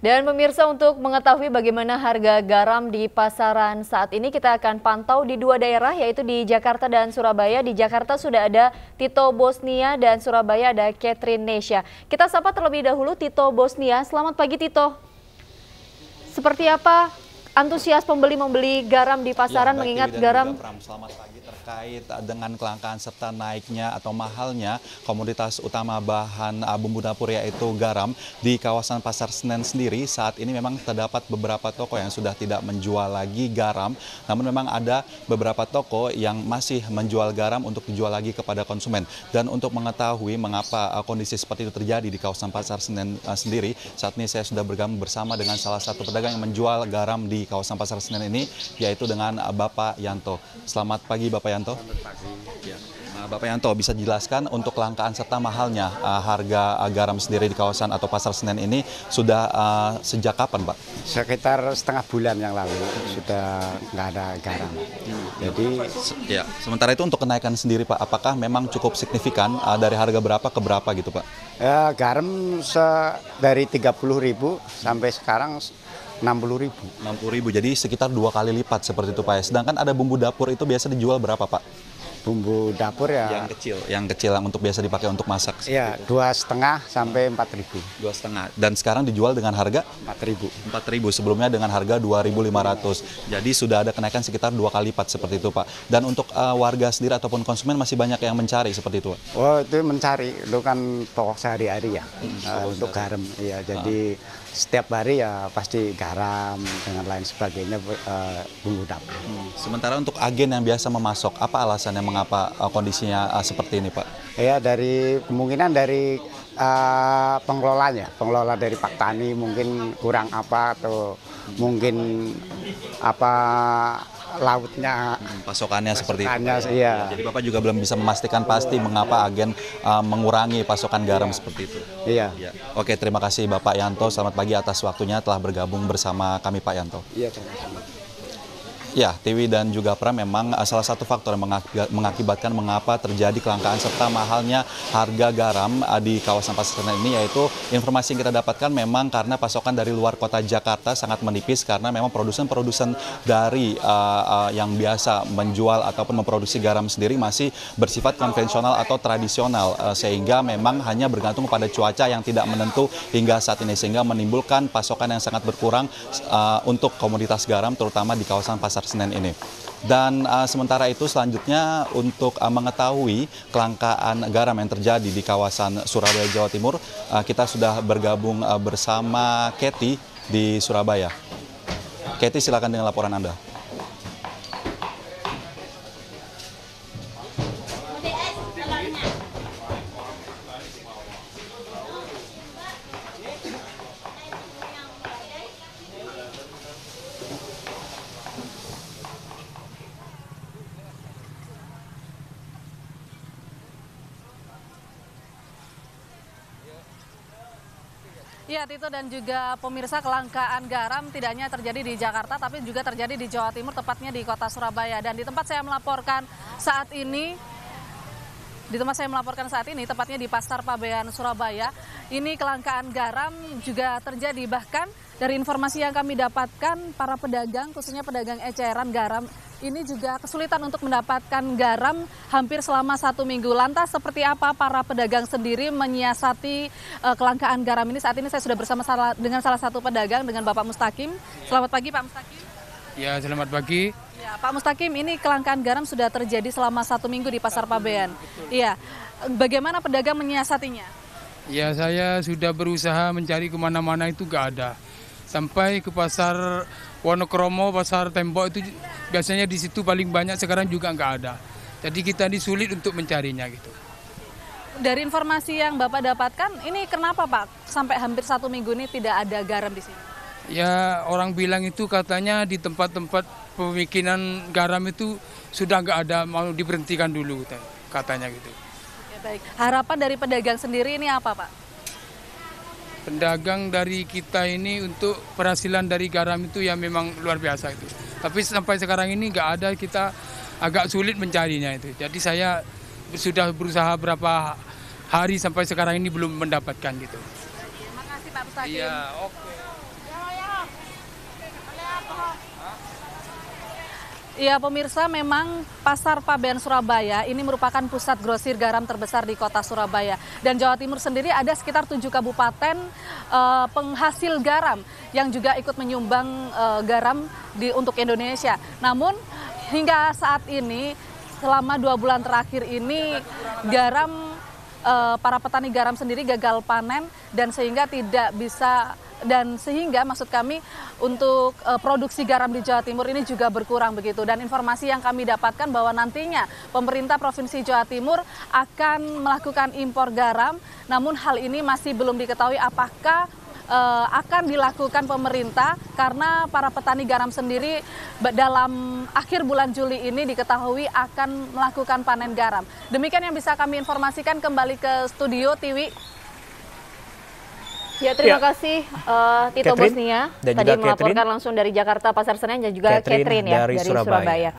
Dan pemirsa untuk mengetahui bagaimana harga garam di pasaran saat ini kita akan pantau di dua daerah yaitu di Jakarta dan Surabaya. Di Jakarta sudah ada Tito Bosnia dan Surabaya ada Catherine Nesya. Kita sapa terlebih dahulu Tito Bosnia. Selamat pagi Tito. Seperti apa antusias pembeli membeli garam di pasaran ya, mengingat garam Selamat pagi. Terkait dengan kelangkaan serta naiknya atau mahalnya komoditas utama bahan uh, bumbu dapur yaitu garam di kawasan Pasar Senen sendiri saat ini memang terdapat beberapa toko yang sudah tidak menjual lagi garam. Namun memang ada beberapa toko yang masih menjual garam untuk dijual lagi kepada konsumen. Dan untuk mengetahui mengapa uh, kondisi seperti itu terjadi di kawasan Pasar Senen sendiri saat ini saya sudah bergabung bersama dengan salah satu pedagang yang menjual garam di kawasan Pasar Senen ini yaitu dengan Bapak Yanto. Selamat pagi Bapak Yanto. Yanto. Ya. Nah, Bapak Yanto bisa jelaskan untuk kelangkaan serta mahalnya uh, harga uh, garam sendiri di kawasan atau pasar Senen ini sudah uh, sejak kapan, Pak? Sekitar setengah bulan yang lalu sudah nggak ada garam. Hmm. Jadi ya sementara itu untuk kenaikan sendiri, Pak, apakah memang cukup signifikan uh, dari harga berapa ke berapa gitu, Pak? Ya, garam se dari 30.000 sampai sekarang 60 ribu. 60 ribu, jadi sekitar dua kali lipat seperti itu Pak. Sedangkan ada bumbu dapur itu biasa dijual berapa Pak? Bumbu dapur ya. Yang kecil yang kecil yang untuk biasa dipakai untuk masak. Iya dua setengah sampai empat ribu. Dua setengah. Dan sekarang dijual dengan harga? Empat ribu. Empat ribu. Sebelumnya dengan harga dua ribu lima ratus. Jadi sudah ada kenaikan sekitar dua kali lipat seperti itu pak. Dan untuk uh, warga sendiri ataupun konsumen masih banyak yang mencari seperti itu pak? Oh itu mencari. Itu kan pokok sehari-hari ya hmm, uh, untuk garam. Ya jadi setiap hari ya pasti garam dengan lain sebagainya uh, bumbu dapur. Hmm. Sementara untuk agen yang biasa memasok, apa alasannya mengapa uh, kondisinya uh, seperti ini, Pak? Ya dari kemungkinan dari uh, pengelolanya, pengelola dari Pak Tani mungkin kurang apa atau mungkin apa lautnya hmm, pasokannya, seperti itu. Iya. Jadi Bapak juga belum bisa memastikan pasti mengapa agen uh, mengurangi pasokan garam seperti itu. Iya. Ya. Oke, terima kasih Bapak Yanto. Selamat pagi atas waktunya telah bergabung bersama kami Pak Yanto. Iya, terima kasih. Ya, Tiwi dan juga Pram memang eh, salah satu faktor yang mengakibatkan mengapa terjadi kelangkaan serta mahalnya harga garam eh, di kawasan Pasar Senen ini yaitu informasi yang kita dapatkan memang karena pasokan dari luar kota Jakarta sangat menipis karena memang produsen-produsen dari uh, uh, yang biasa menjual ataupun memproduksi garam sendiri masih bersifat konvensional atau tradisional uh, sehingga memang hanya bergantung pada cuaca yang tidak menentu hingga saat ini sehingga menimbulkan pasokan yang sangat berkurang uh, untuk komoditas garam terutama di kawasan Pasar Pasar Senen ini. Dan uh, sementara itu selanjutnya untuk uh, mengetahui kelangkaan garam yang terjadi di kawasan Surabaya Jawa Timur, uh, kita sudah bergabung uh, bersama Keti di Surabaya. Keti silakan dengan laporan Anda. Ya, Tito dan juga pemirsa kelangkaan garam tidak hanya terjadi di Jakarta, tapi juga terjadi di Jawa Timur, tepatnya di kota Surabaya. Dan di tempat saya melaporkan saat ini, di tempat saya melaporkan saat ini, tepatnya di Pasar Pabean, Surabaya, ini kelangkaan garam juga terjadi. Bahkan dari informasi yang kami dapatkan, para pedagang, khususnya pedagang eceran garam, ini juga kesulitan untuk mendapatkan garam hampir selama satu minggu. Lantas seperti apa para pedagang sendiri menyiasati uh, kelangkaan garam ini? Saat ini saya sudah bersama salah, dengan salah satu pedagang dengan Bapak Mustakim. Selamat pagi Pak Mustakim. Ya, selamat pagi. Ya, Pak Mustakim, ini kelangkaan garam sudah terjadi selama satu minggu di Pasar Pabean. Iya, bagaimana pedagang menyiasatinya? Ya, saya sudah berusaha mencari ke mana-mana itu gak ada. Sampai ke pasar Wonokromo, pasar tembok itu biasanya di situ paling banyak sekarang juga nggak ada. Jadi kita ini sulit untuk mencarinya gitu. Dari informasi yang Bapak dapatkan, ini kenapa Pak sampai hampir satu minggu ini tidak ada garam di sini? Ya orang bilang itu katanya di tempat-tempat pemikiran garam itu sudah nggak ada mau diberhentikan dulu katanya gitu. Oke, baik. Harapan dari pedagang sendiri ini apa Pak? Pedagang dari kita ini untuk perhasilan dari garam itu yang memang luar biasa itu. Tapi sampai sekarang ini nggak ada kita agak sulit mencarinya itu. Jadi saya sudah berusaha berapa hari sampai sekarang ini belum mendapatkan gitu. Terima kasih Pak Mustaqim. Iya, oke. Okay. Ya pemirsa memang Pasar Pabean Surabaya ini merupakan pusat grosir garam terbesar di kota Surabaya. Dan Jawa Timur sendiri ada sekitar tujuh kabupaten uh, penghasil garam yang juga ikut menyumbang uh, garam di, untuk Indonesia. Namun hingga saat ini selama dua bulan terakhir ini garam uh, para petani garam sendiri gagal panen dan sehingga tidak bisa dan sehingga maksud kami untuk uh, produksi garam di Jawa Timur ini juga berkurang begitu dan informasi yang kami dapatkan bahwa nantinya pemerintah Provinsi Jawa Timur akan melakukan impor garam namun hal ini masih belum diketahui apakah uh, akan dilakukan pemerintah karena para petani garam sendiri dalam akhir bulan Juli ini diketahui akan melakukan panen garam. Demikian yang bisa kami informasikan kembali ke studio Tiwi. Ya terima ya. kasih uh, Tito Catherine, Bosnia dan tadi juga melaporkan Catherine, langsung dari Jakarta Pasar Senen dan juga Catherine, Catherine ya dari, dari Surabaya. Surabaya.